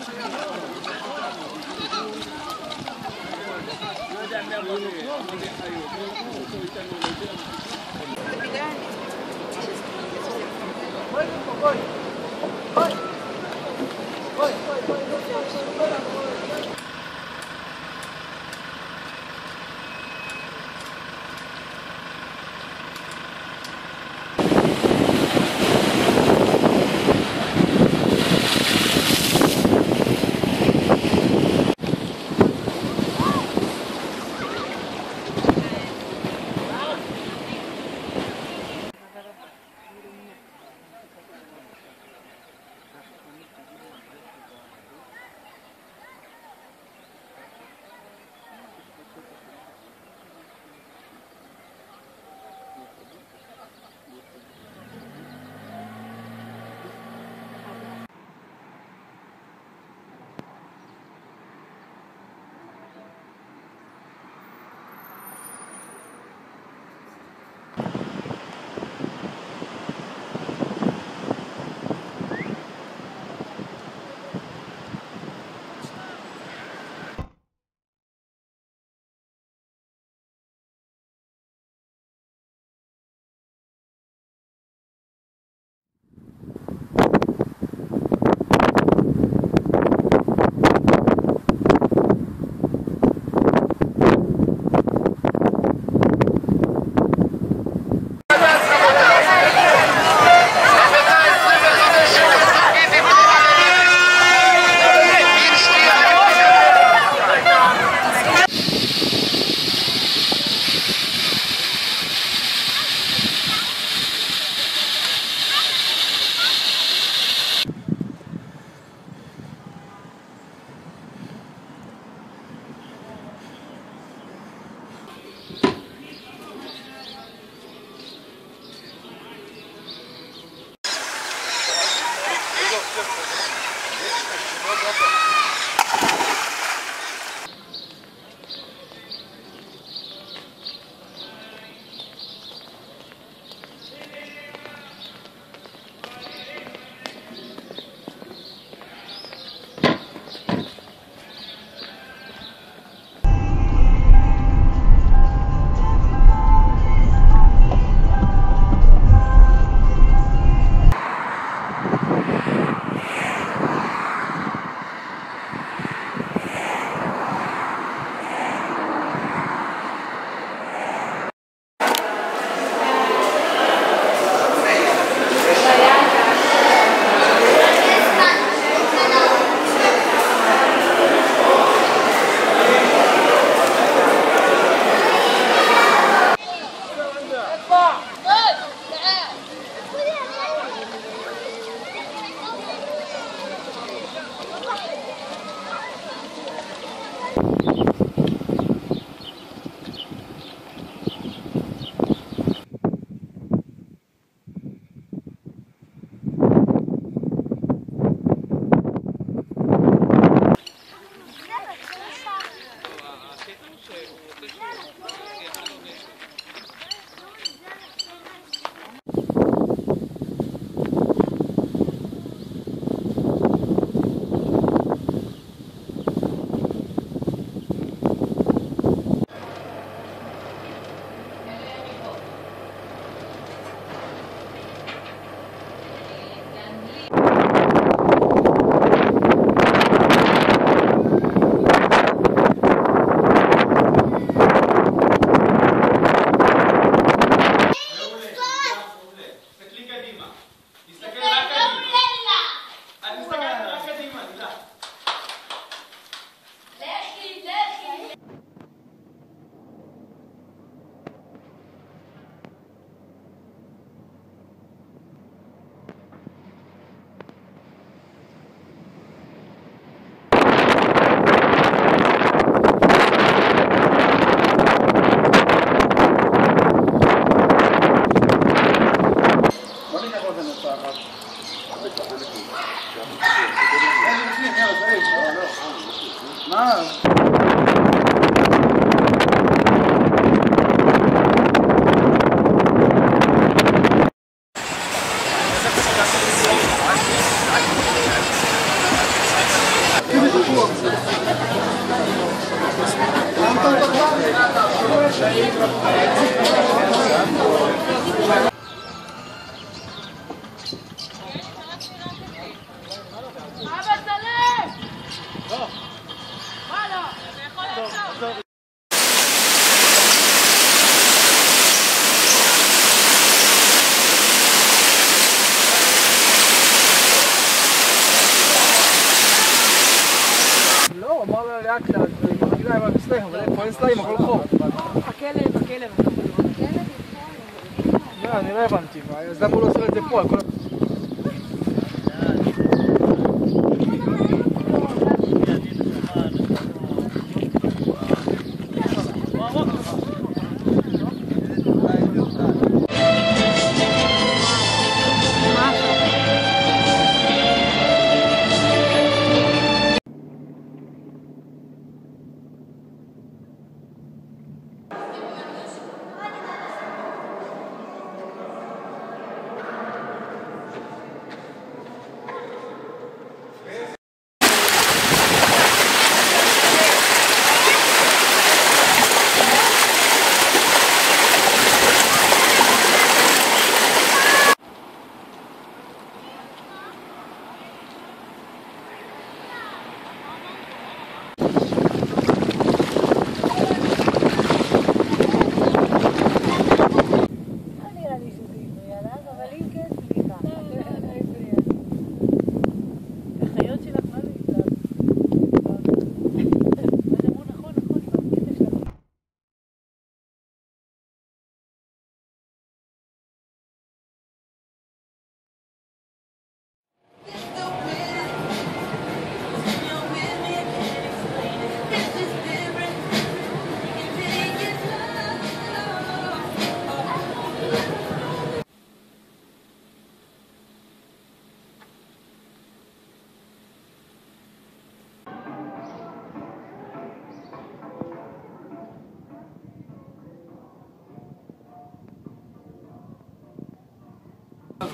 Thank you. 什再忙了。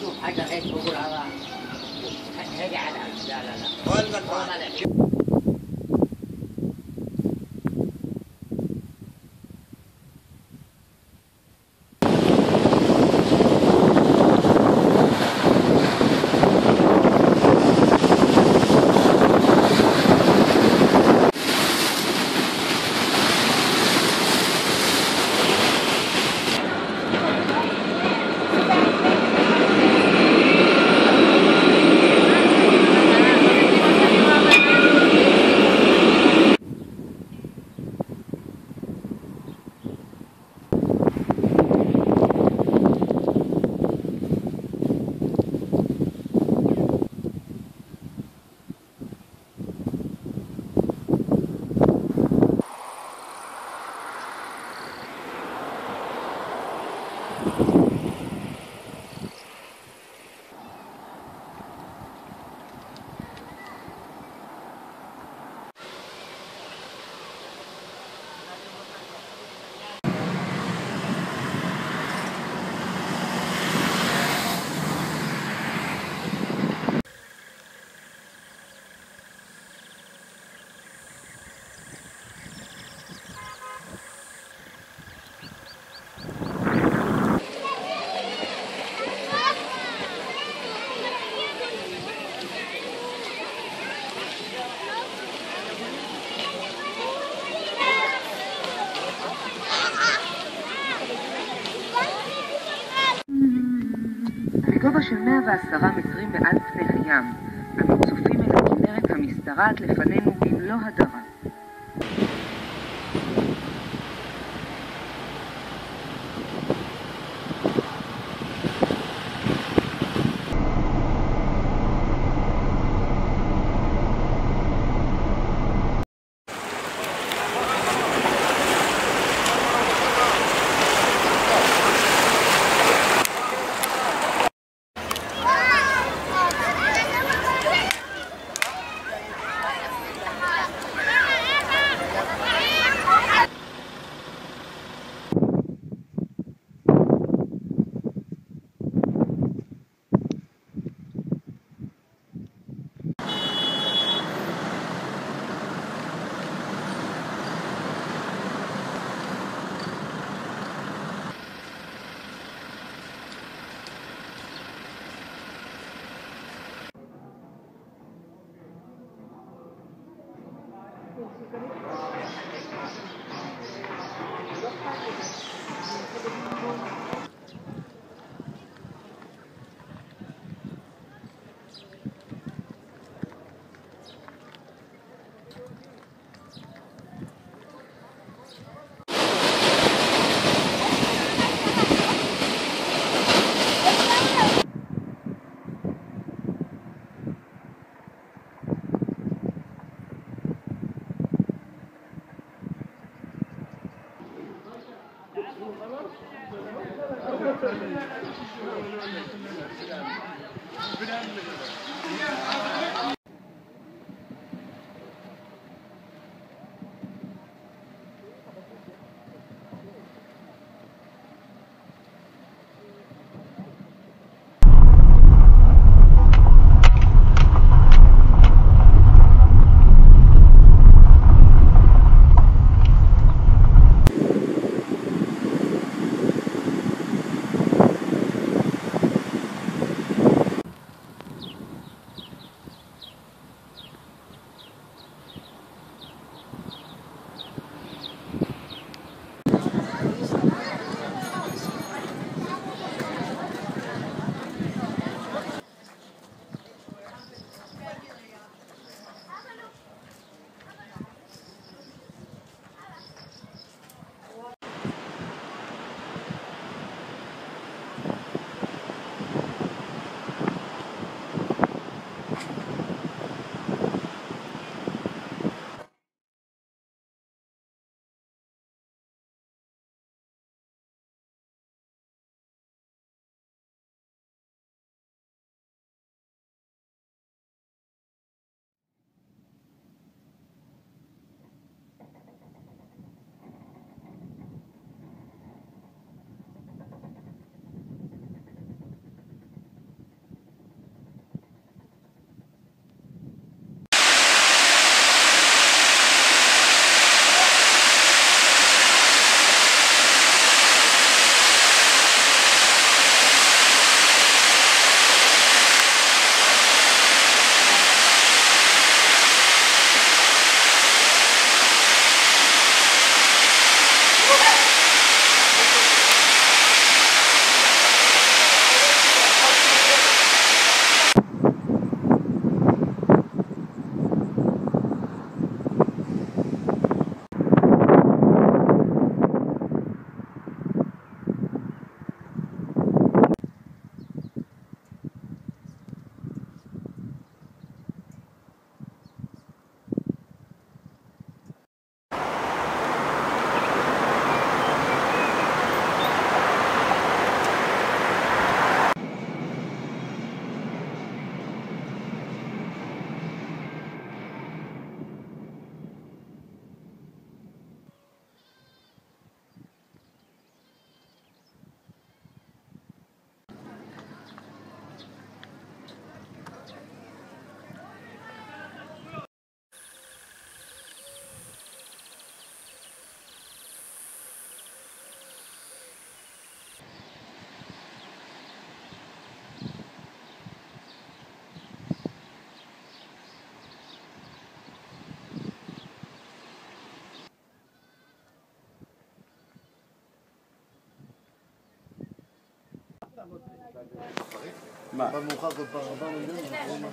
شوف حاجة هيك بقول على هيك على لا لا لا. של 110 מטרים מעל פני הים, אנו צופים אל הכנרת המשתרעת לפנינו במלוא הדרה. Bilen mi?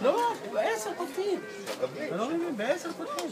לא, בעשר פותחים. אתה לא מבין, בעשר פותחים.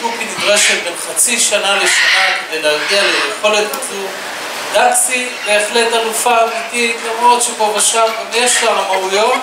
אבל לתוכי נדרשת בין חצי שנה לשנה כדי להגיע ליכולת הזו. דקסי בהחלט אלופה אמיתית, למרות שפה ושם גם יש לה רמאויות,